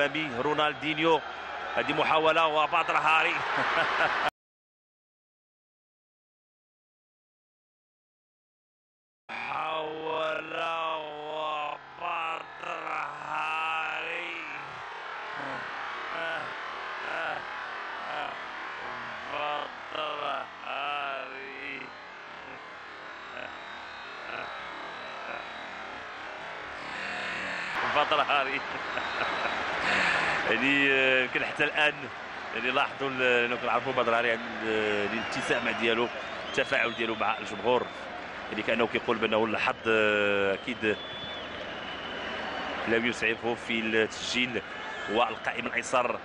امامي رونالدينيو. هذه محاولة وبدر هاري محاولة هاري يعني آه، يمكن حتى الآن يعني لاحظوا انه كنعرفوا بدر هاري عن آه، الابتسامه ديالو التفاعل ديالو مع الجمهور. يعني كأنه كيقول بأنه الحظ آه، أكيد لم يسعفه في التسجيل والقائم الأيسر.